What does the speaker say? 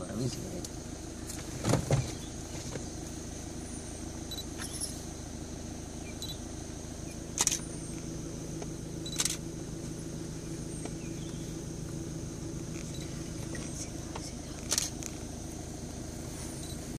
嗯。